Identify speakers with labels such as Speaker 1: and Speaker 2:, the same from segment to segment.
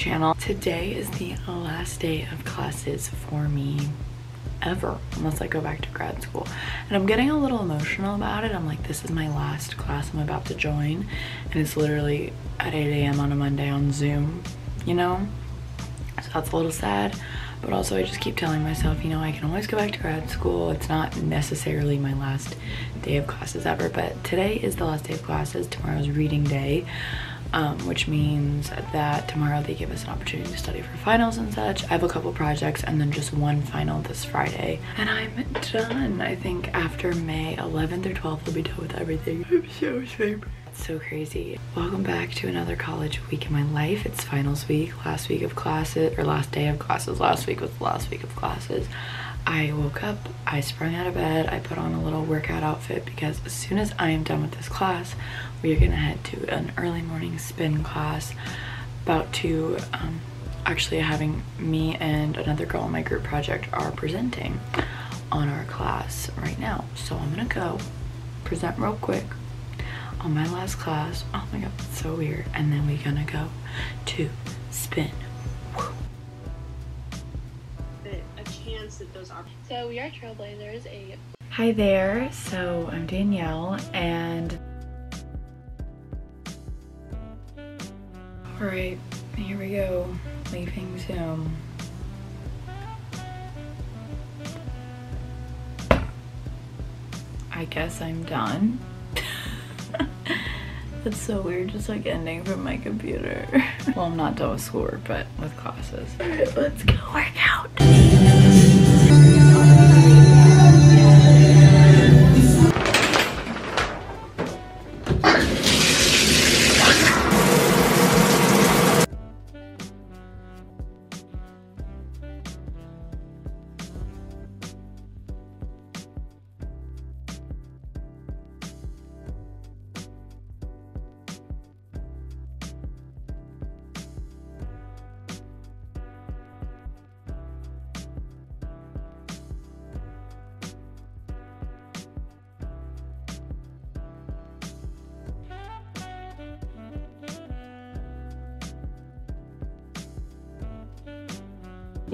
Speaker 1: channel. Today is the last day of classes for me ever, unless I go back to grad school. And I'm getting a little emotional about it. I'm like, this is my last class I'm about to join. And it's literally at 8 a.m. on a Monday on Zoom, you know? So that's a little sad. But also I just keep telling myself, you know, I can always go back to grad school. It's not necessarily my last day of classes ever, but today is the last day of classes. Tomorrow's reading day. Um, which means that tomorrow they give us an opportunity to study for finals and such. I have a couple projects and then just one final this Friday. And I'm done. I think after May 11th or 12th, I'll be done with everything. I'm so ashamed so crazy. Welcome back to another college week in my life. It's finals week, last week of classes, or last day of classes. Last week was the last week of classes. I woke up, I sprung out of bed, I put on a little workout outfit because as soon as I am done with this class, we are gonna head to an early morning spin class about to um, actually having me and another girl in my group project are presenting on our class right now. So I'm gonna go present real quick on my last class. Oh my god, so weird. And then we're gonna go to spin.
Speaker 2: So we are trailblazers. A
Speaker 1: Hi there. So I'm Danielle and all right, here we go. Leaving Zoom. I guess I'm done. That's so weird, just like ending from my computer. well, I'm not done with schoolwork, but with classes. All right, let's go work out.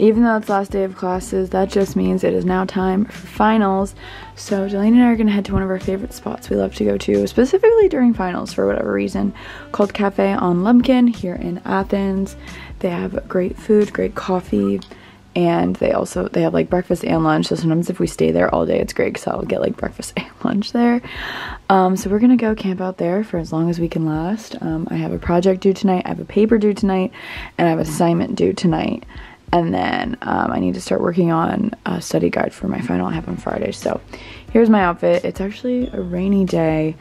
Speaker 1: Even though it's last day of classes, that just means it is now time for finals. So Delaney and I are gonna head to one of our favorite spots we love to go to, specifically during finals for whatever reason, called Cafe on Lumpkin here in Athens. They have great food, great coffee, and they also they have like breakfast and lunch so sometimes if we stay there all day it's great because i'll get like breakfast and lunch there um, so we're gonna go camp out there for as long as we can last um, i have a project due tonight i have a paper due tonight and i have an assignment due tonight and then um, I need to start working on a study guide for my final I have on Friday. So here's my outfit. It's actually a rainy day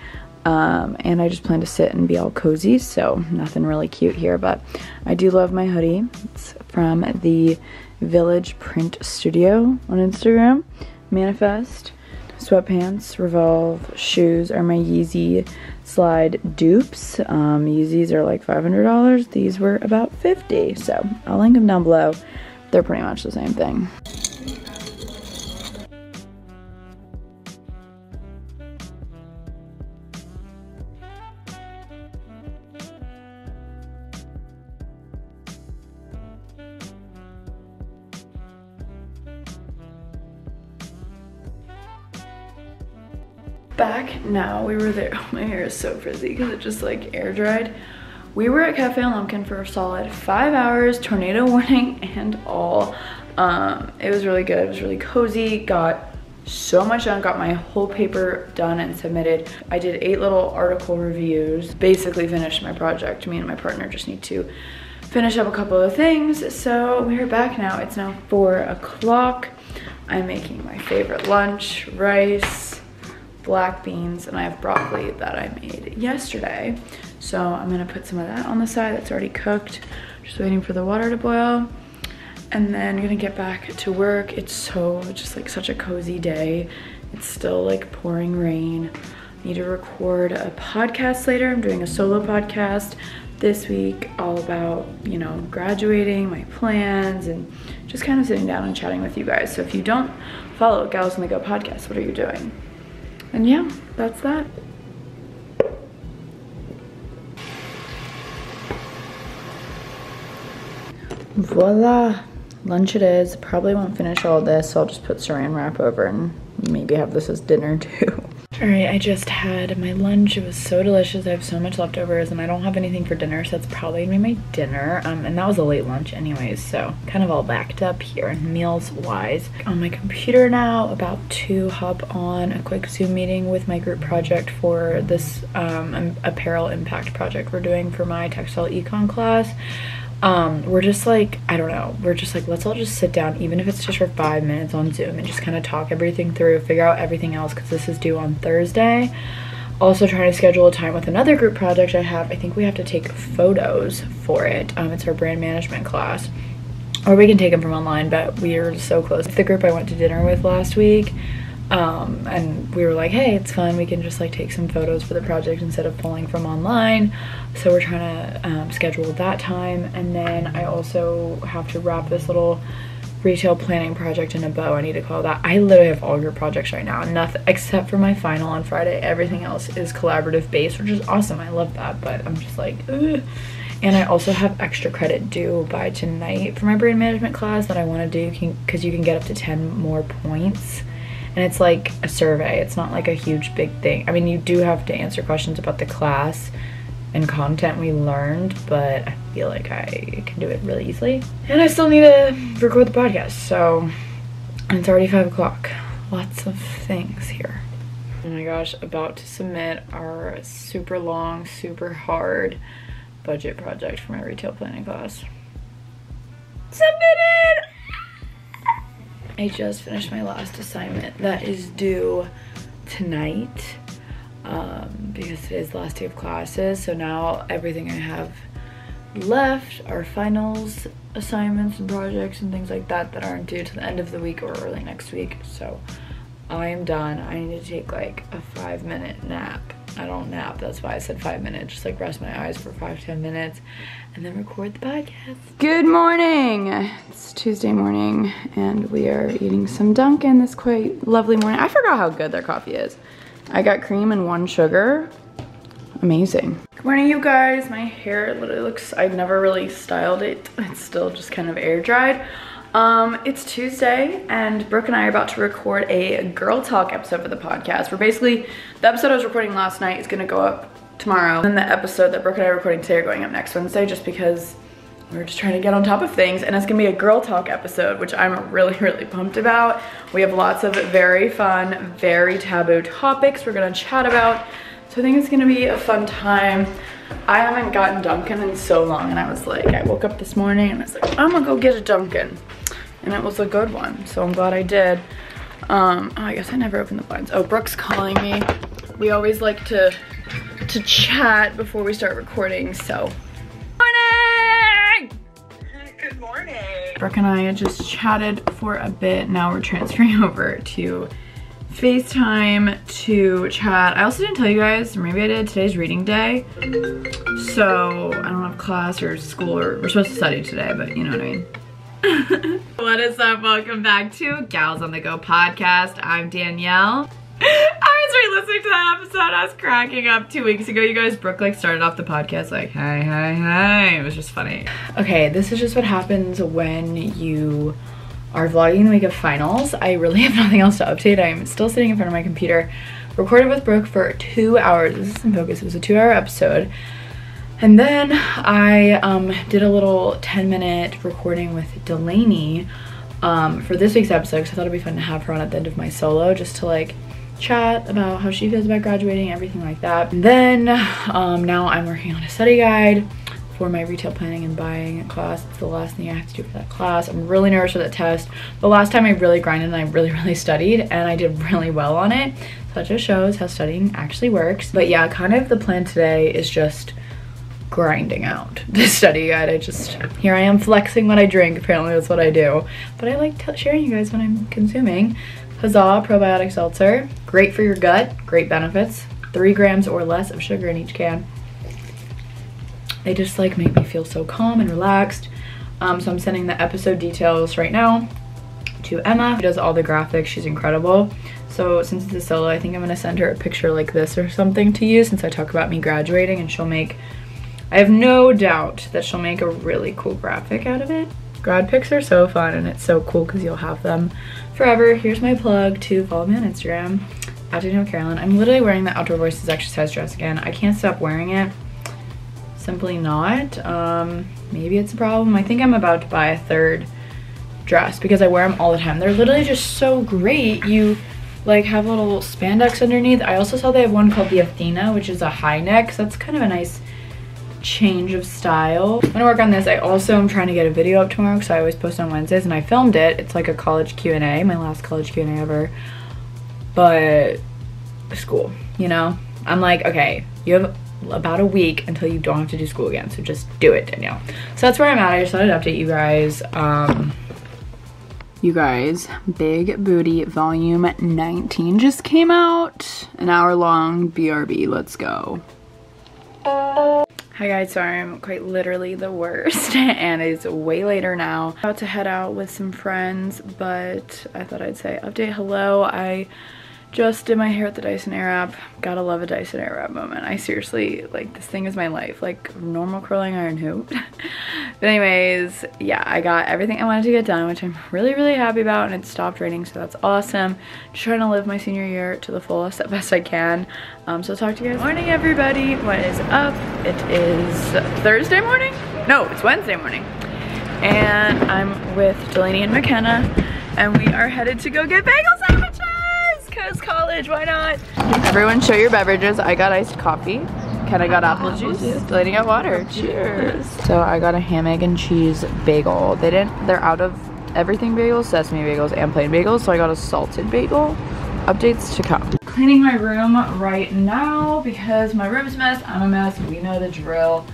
Speaker 1: um, and I just plan to sit and be all cozy, so nothing really cute here, but I do love my hoodie. It's from the Village Print Studio on Instagram. Manifest, sweatpants, Revolve, shoes are my Yeezy slide dupes. Um, Yeezys are like $500. These were about 50 so I'll link them down below. They're pretty much the same thing. Now. We were there. Oh, my hair is so frizzy because it just like air dried. We were at Cafe Lumpkin for a solid five hours, tornado warning and all. Um, it was really good. It was really cozy. Got so much done. Got my whole paper done and submitted. I did eight little article reviews. Basically finished my project. Me and my partner just need to finish up a couple of things. So we're back now. It's now four o'clock. I'm making my favorite lunch, rice, black beans and I have broccoli that I made yesterday. So I'm gonna put some of that on the side that's already cooked. Just waiting for the water to boil. And then I'm gonna get back to work. It's so, just like such a cozy day. It's still like pouring rain. I need to record a podcast later. I'm doing a solo podcast this week all about, you know, graduating, my plans, and just kind of sitting down and chatting with you guys. So if you don't follow Gals on the Go podcast, what are you doing? And yeah, that's that. Voila, lunch it is. Probably won't finish all this, so I'll just put saran wrap over and maybe have this as dinner too. all right i just had my lunch. It was so delicious. I have so much leftovers and i don't have anything for dinner so that's probably gonna be my dinner. Um, and that was a late lunch anyways so kind of all backed up here and meals wise. On my computer now about to hop on a quick zoom meeting with my group project for this um, apparel impact project we're doing for my textile econ class um we're just like i don't know. We're just like let's all just sit down even if it's just for five minutes on zoom and just kind of talk everything through figure out everything else because this is due on thursday. Also trying to schedule a time with another group project i have. I think we have to take photos for it. Um it's our brand management class. Or we can take them from online but we're so close. The group i went to dinner with last week um, and we were like hey it's fun. We can just like take some photos for the project instead of pulling from online. So we're trying to um, schedule that time. And then i also have to wrap this little retail planning project in a bow. I need to call that. I literally have all your projects right now. Nothing except for my final on friday. Everything else is collaborative based which is awesome. I love that. But i'm just like Ugh. and i also have extra credit due by tonight for my brand management class that i want to do because you can get up to 10 more points and it's like a survey. It's not like a huge big thing. I mean you do have to answer questions about the class and content we learned but i feel like i can do it really easily. And i still need to record the podcast so it's already five o'clock. Lots of things here. Oh my gosh about to submit our super long super hard budget project for my retail planning class. Submitted I just finished my last assignment that is due tonight um, because today's the last day of classes. So now everything I have left are finals assignments and projects and things like that that aren't due to the end of the week or early next week. So I am done. I need to take like a five minute nap. I don't nap, that's why I said five minutes. Just like rest my eyes for five, ten minutes and then record the podcast. Good morning. It's Tuesday morning and we are eating some Dunkin' this quite lovely morning. I forgot how good their coffee is. I got cream and one sugar. Amazing. Good morning, you guys. My hair literally looks, I've never really styled it. It's still just kind of air dried. Um, it's Tuesday and Brooke and I are about to record a girl talk episode for the podcast. We're basically, the episode I was recording last night is gonna go up tomorrow. And the episode that Brooke and I are recording today are going up next Wednesday just because we're just trying to get on top of things and it's gonna be a girl talk episode which I'm really really pumped about we have lots of very fun very taboo topics we're gonna chat about so I think it's gonna be a fun time I haven't gotten Dunkin' in so long and I was like I woke up this morning and I was like I'm gonna go get a Dunkin' and it was a good one so I'm glad I did um oh, I guess I never opened the blinds oh Brooke's calling me we always like to to chat before we start recording, so.
Speaker 3: Morning! Good morning.
Speaker 1: Brooke and I just chatted for a bit. Now we're transferring over to FaceTime to chat. I also didn't tell you guys, maybe I did, today's reading day. So I don't have class or school or we're supposed to study today, but you know what I mean. what is up? Welcome back to Gals on the Go podcast. I'm Danielle. I was re-listening to that episode. I was cracking up two weeks ago. You guys, Brooke like started off the podcast like, hi, hi, hi. It was just funny. Okay, this is just what happens when you are vlogging the week of finals. I really have nothing else to update. I'm still sitting in front of my computer, recorded with Brooke for two hours. This is in focus. It was a two hour episode. And then I um, did a little 10 minute recording with Delaney um, for this week's episode because I thought it'd be fun to have her on at the end of my solo just to like chat about how she feels about graduating, everything like that. And then um, now I'm working on a study guide for my retail planning and buying class. It's the last thing I have to do for that class. I'm really nervous for that test. The last time I really grinded and I really, really studied and I did really well on it. So that just shows how studying actually works. But yeah, kind of the plan today is just grinding out the study guide. I just, here I am flexing what I drink. Apparently that's what I do. But I like sharing you guys what I'm consuming. Huzzah Probiotic Seltzer. Great for your gut, great benefits. Three grams or less of sugar in each can. They just like make me feel so calm and relaxed. Um, so I'm sending the episode details right now to Emma, who does all the graphics. She's incredible. So since it's a solo, I think I'm gonna send her a picture like this or something to use since I talk about me graduating and she'll make, I have no doubt that she'll make a really cool graphic out of it. Grad pics are so fun and it's so cool because you'll have them forever. Here's my plug to follow me on Instagram, at Danielle Carolan. I'm literally wearing the Outdoor Voices exercise dress again. I can't stop wearing it. Simply not. Um, maybe it's a problem. I think I'm about to buy a third dress because I wear them all the time. They're literally just so great. You like have little spandex underneath. I also saw they have one called the Athena, which is a high neck. So that's kind of a nice change of style. I'm gonna work on this. I also am trying to get a video up tomorrow because I always post on Wednesdays and I filmed it. It's like a college Q&A, my last college Q&A ever. But school, you know? I'm like, okay, you have about a week until you don't have to do school again. So just do it, Danielle. So that's where I'm at. I just thought I'd update you guys. Um, you guys, Big Booty Volume 19 just came out. An hour long BRB. Let's go. Hi guys, sorry I'm quite literally the worst and it's way later now. About to head out with some friends, but I thought I'd say update hello. I just did my hair at the Dyson Airwrap. Gotta love a Dyson Airwrap moment. I seriously, like, this thing is my life. Like, normal curling iron who? but anyways, yeah, I got everything I wanted to get done, which I'm really, really happy about, and it stopped raining, so that's awesome. Just trying to live my senior year to the fullest, the best I can. Um, so I'll talk to you guys. Morning, everybody. What is up? It is Thursday morning? No, it's Wednesday morning. And I'm with Delaney and McKenna, and we are headed to go get bagel sandwiches! College, why not? Everyone show your beverages. I got iced coffee. Kenna got apple ah, juice. Delaney got water. Cheers. So I got a ham, egg, and cheese bagel. They didn't, they're out of everything bagels, sesame bagels, and plain bagels. So I got a salted bagel. Updates to come. Cleaning my room right now because my room's a mess. I'm a mess. We know the drill.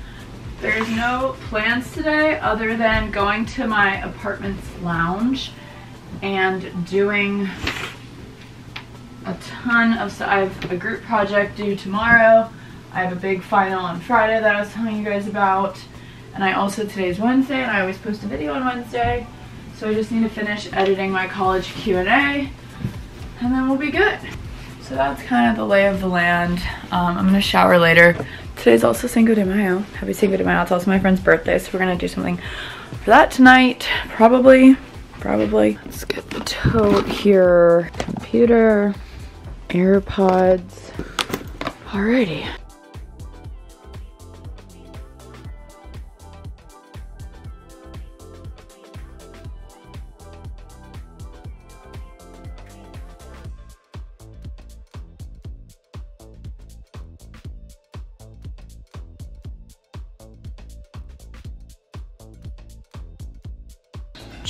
Speaker 1: There's no plans today other than going to my apartment's lounge and doing a ton of stuff. I have a group project due tomorrow. I have a big final on Friday that I was telling you guys about. And I also, today's Wednesday, and I always post a video on Wednesday. So I just need to finish editing my college Q&A, and then we'll be good. So that's kind of the lay of the land. Um, I'm gonna shower later. Today's also Cinco de Mayo. Happy Cinco de Mayo. It's also my friend's birthday, so we're gonna do something for that tonight, probably. Probably. Let's get the tote here. Computer. AirPods. Alrighty.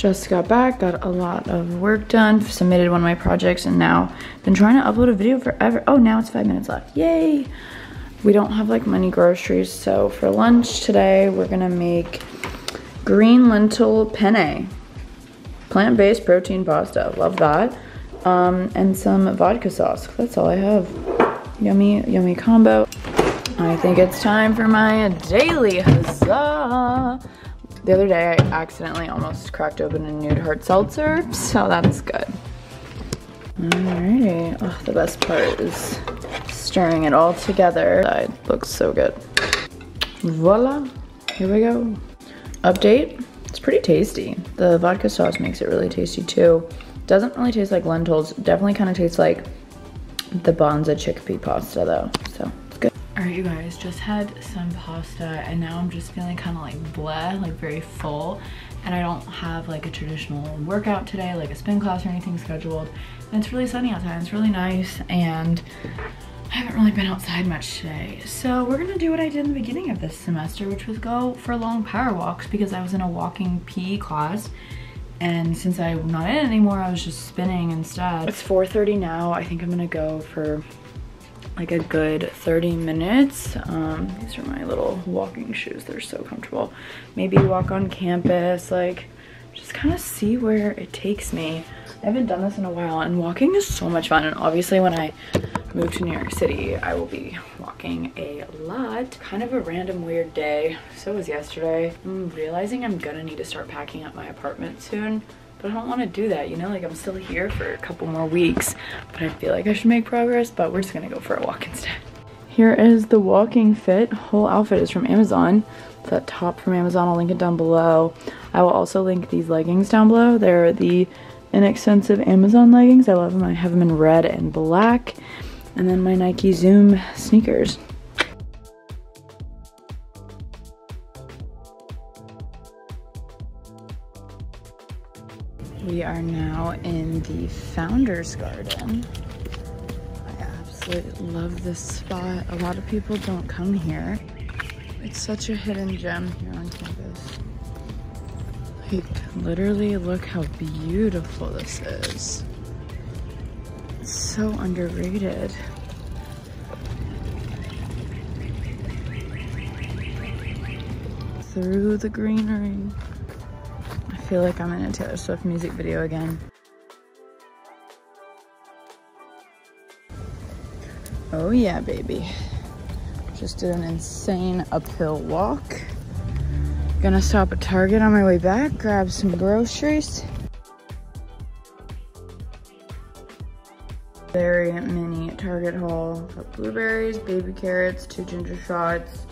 Speaker 1: Just got back, got a lot of work done, submitted one of my projects, and now been trying to upload a video forever. Oh, now it's five minutes left. Yay! We don't have like many groceries, so for lunch today, we're gonna make green lentil penne. Plant-based protein pasta, love that. Um, and some vodka sauce, that's all I have. Yummy, yummy combo. I think it's time for my daily huzzah. The other day, I accidentally almost cracked open a nude hard seltzer, so that's good. Alrighty, oh, the best part is stirring it all together. It looks so good. Voila, here we go. Update, it's pretty tasty. The vodka sauce makes it really tasty too. Doesn't really taste like lentils, definitely kind of tastes like the Banza chickpea pasta though, so all right, you guys, just had some pasta and now I'm just feeling kind of like bleh, like very full. And I don't have like a traditional workout today, like a spin class or anything scheduled. And it's really sunny outside, it's really nice. And I haven't really been outside much today. So we're gonna do what I did in the beginning of this semester, which was go for long power walks because I was in a walking PE class. And since I'm not in anymore, I was just spinning instead. It's 4.30 now. I think I'm gonna go for like a good 30 minutes. Um, these are my little walking shoes. They're so comfortable. Maybe walk on campus, like just kind of see where it takes me. I haven't done this in a while and walking is so much fun. And obviously when I move to New York City, I will be walking a lot. Kind of a random weird day. So was yesterday. I'm realizing I'm gonna need to start packing up my apartment soon but I don't want to do that, you know? Like, I'm still here for a couple more weeks, but I feel like I should make progress, but we're just gonna go for a walk instead. Here is the walking fit. Whole outfit is from Amazon. that top from Amazon. I'll link it down below. I will also link these leggings down below. They're the inexpensive Amazon leggings. I love them. I have them in red and black. And then my Nike Zoom sneakers. We are now in the Founders Garden. I absolutely love this spot. A lot of people don't come here. It's such a hidden gem here on campus. Like, literally look how beautiful this is. It's so underrated. Through the greenery. Feel like I'm in a Taylor Swift music video again. Oh yeah, baby. Just did an insane uphill walk. Gonna stop at Target on my way back, grab some groceries. Very mini Target haul. Got blueberries, baby carrots, two ginger shots,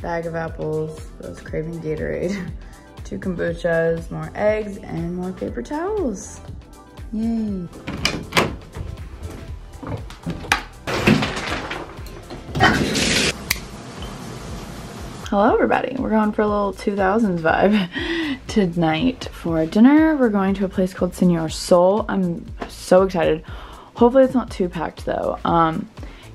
Speaker 1: bag of apples. I was craving Gatorade. two kombuchas, more eggs, and more paper towels. Yay. Hello everybody, we're going for a little 2000s vibe tonight for dinner. We're going to a place called Senor Sol. I'm so excited. Hopefully it's not too packed though. Um,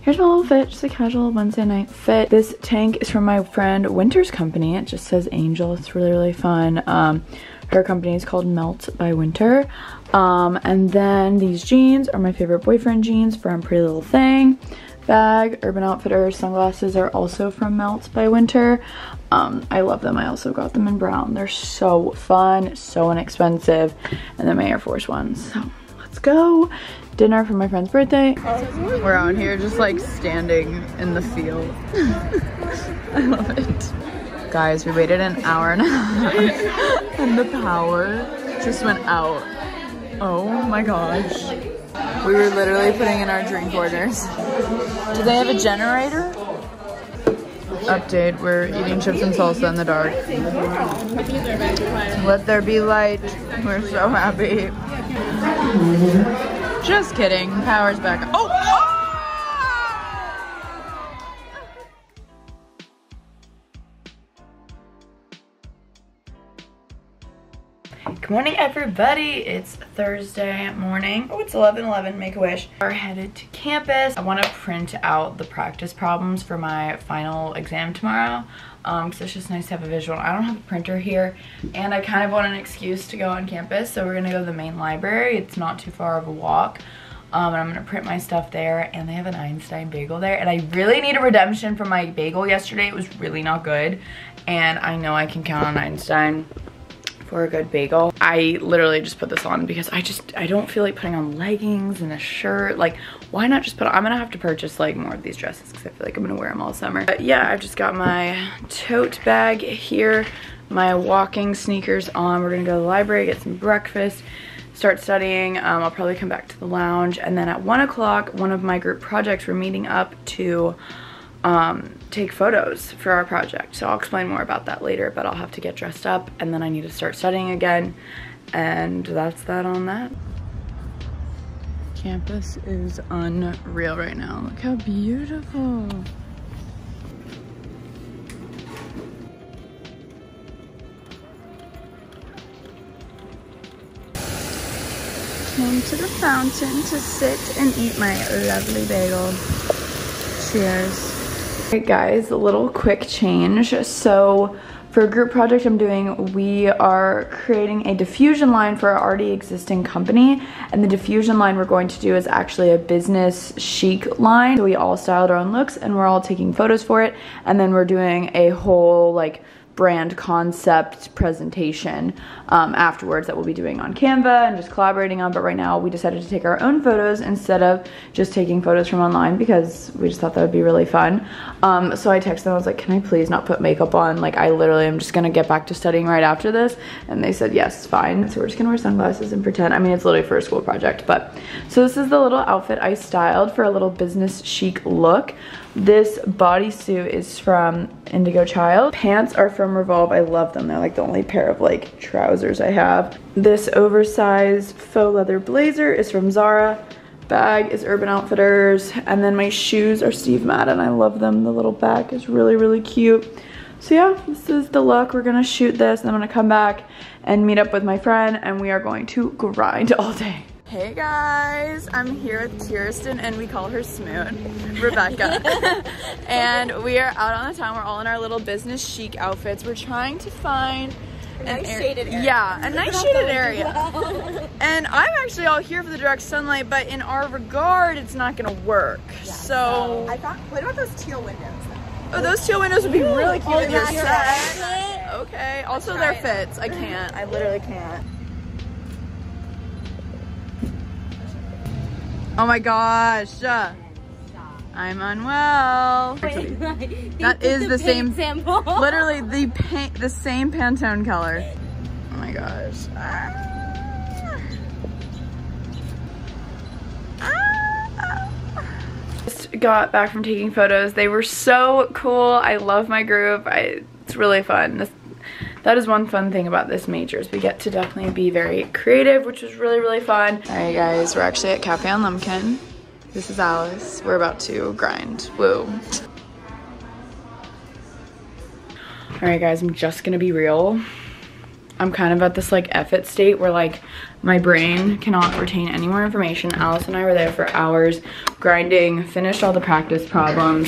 Speaker 1: here's my little fit, just a casual Wednesday night fit. This tank is from my friend Winter's company. It just says Angel, it's really, really fun. Um, her company is called Melt by Winter. Um, and then these jeans are my favorite boyfriend jeans from Pretty Little Thing bag. Urban Outfitters sunglasses are also from Melt by Winter. Um, I love them. I also got them in brown. They're so fun, so inexpensive. And then my Air Force ones. So let's go. Dinner for my friend's birthday. We're out here just like standing in the field. I love it. Guys, we waited an hour and a half and the power just went out. Oh my gosh. We were literally putting in our drink orders. Do they have a generator? Update, we're eating chips and salsa in the dark. Let there be light. We're so happy. Just kidding, power's back. Oh! Good morning, everybody. It's Thursday morning. Oh, it's 11 11, make a wish. We're headed to campus. I want to print out the practice problems for my final exam tomorrow um, because it's just nice to have a visual. I don't have a printer here and I kind of want an excuse to go on campus. So we're to go to the main library. It's not too far of a walk. Um, and I'm gonna print my stuff there and they have an Einstein bagel there and I really need a redemption for my bagel yesterday. It was really not good and I know I can count on Einstein for a good bagel. I literally just put this on because I just, I don't feel like putting on leggings and a shirt. Like, why not just put on, I'm gonna have to purchase like more of these dresses because I feel like I'm gonna wear them all summer. But yeah, I've just got my tote bag here, my walking sneakers on. We're gonna go to the library, get some breakfast, start studying. Um, I'll probably come back to the lounge. And then at one o'clock, one of my group projects, we're meeting up to um, take photos for our project. So I'll explain more about that later, but I'll have to get dressed up and then I need to start studying again. And that's that on that. Campus is unreal right now. Look how beautiful. Came to the fountain to sit and eat my lovely bagel. Cheers. Alright guys, a little quick change. So for a group project I'm doing, we are creating a diffusion line for our already existing company. And the diffusion line we're going to do is actually a business chic line. So we all styled our own looks and we're all taking photos for it. And then we're doing a whole like brand concept presentation um, afterwards that we'll be doing on Canva and just collaborating on. But right now we decided to take our own photos instead of just taking photos from online because we just thought that would be really fun. Um, so I texted them, I was like, can I please not put makeup on? Like I literally am just gonna get back to studying right after this. And they said, yes, fine. So we're just gonna wear sunglasses and pretend. I mean, it's literally for a school project, but. So this is the little outfit I styled for a little business chic look. This bodysuit is from Indigo Child. Pants are from Revolve. I love them. They're like the only pair of like trousers I have. This oversized faux leather blazer is from Zara. Bag is Urban Outfitters. And then my shoes are Steve Madden. I love them. The little bag is really, really cute. So yeah, this is the look. We're gonna shoot this and I'm gonna come back and meet up with my friend and we are going to grind all day. Hey guys, I'm here with Kirsten and we call her Smoot, Rebecca. and we are out on the town. We're all in our little business chic outfits. We're trying to find
Speaker 4: a nice shaded area.
Speaker 1: Yeah, a nice shaded area. and I'm actually all here for the direct sunlight, but in our regard, it's not gonna work. Yeah, so,
Speaker 4: I thought, what about those teal windows?
Speaker 1: Oh, those teal windows would be really oh, cute oh, in your set. Okay. Also, their fits. I can't. I literally can't. Oh my gosh. Uh, I'm unwell. that is the same sample. Literally the paint, the same Pantone color. Oh my gosh. Ah. Just got back from taking photos. They were so cool. I love my group. I, it's really fun. This, that is one fun thing about this major is we get to definitely be very creative, which was really, really fun. All right, guys, we're actually at Cafe on Lumpkin. This is Alice. We're about to grind. Woo. All right, guys, I'm just gonna be real. I'm kind of at this like effort state where like my brain cannot retain any more information. Alice and I were there for hours grinding, finished all the practice problems,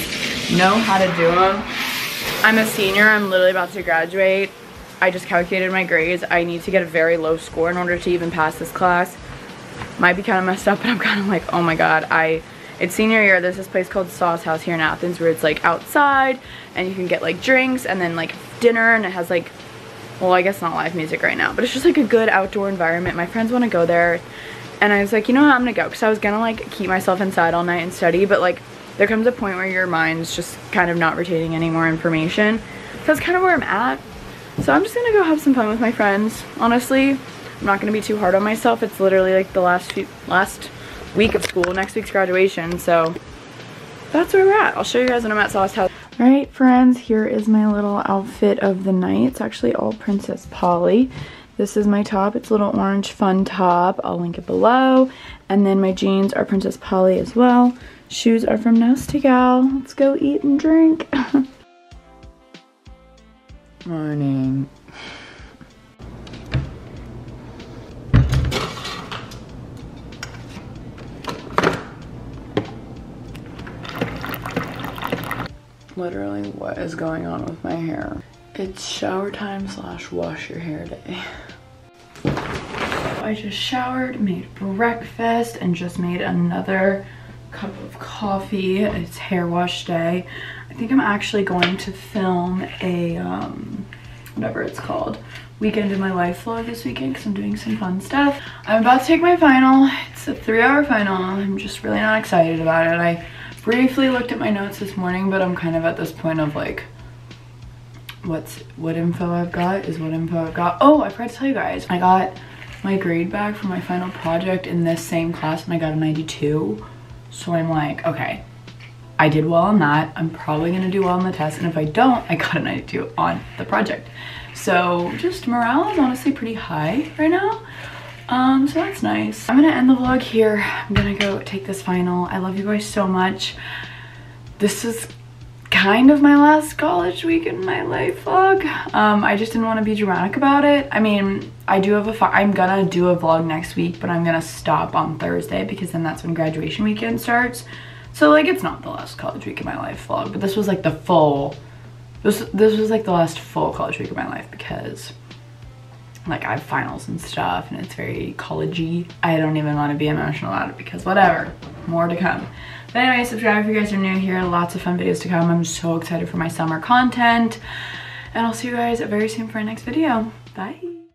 Speaker 1: know how to do them. I'm a senior, I'm literally about to graduate. I just calculated my grades. I need to get a very low score in order to even pass this class. Might be kind of messed up, but I'm kind of like, oh my god, I, it's senior year, there's this place called Sauce House here in Athens where it's like outside and you can get like drinks and then like dinner and it has like, well I guess not live music right now, but it's just like a good outdoor environment. My friends want to go there and I was like, you know what, I'm gonna go because I was gonna like keep myself inside all night and study, but like there comes a point where your mind's just kind of not retaining any more information. So that's kind of where I'm at. So I'm just gonna go have some fun with my friends. Honestly, I'm not gonna be too hard on myself. It's literally like the last few, last week of school, next week's graduation. So that's where we're at. I'll show you guys when I'm at Sauce House. All right, friends, here is my little outfit of the night. It's actually all Princess Polly. This is my top. It's a little orange fun top. I'll link it below. And then my jeans are Princess Polly as well. Shoes are from Nasty Gal. Let's go eat and drink. Morning. Literally, what is going on with my hair? It's shower time slash wash your hair day. I just showered, made breakfast, and just made another cup of coffee. It's hair wash day. I think I'm actually going to film a, um, whatever it's called, weekend in my life vlog this weekend because I'm doing some fun stuff. I'm about to take my final. It's a three hour final. I'm just really not excited about it. I briefly looked at my notes this morning, but I'm kind of at this point of like, what's what info I've got is what info I've got. Oh, I forgot to tell you guys, I got my grade back for my final project in this same class and I got a 92. So I'm like, okay, I did well on that. I'm probably gonna do well on the test. And if I don't, I got a 92 on the project. So just morale is honestly pretty high right now. Um, so that's nice. I'm gonna end the vlog here. I'm gonna go take this final. I love you guys so much. This is kind of my last college week in my life vlog. Um, I just didn't want to be dramatic about it. I mean, I do have a, I'm gonna do a vlog next week, but I'm gonna stop on Thursday because then that's when graduation weekend starts. So like, it's not the last college week in my life vlog, but this was like the full, this, this was like the last full college week of my life because like I have finals and stuff and it's very collegey. I don't even want to be emotional about it because whatever, more to come. But anyway, subscribe if you guys are new here. Lots of fun videos to come. I'm so excited for my summer content. And I'll see you guys very soon for our next video. Bye.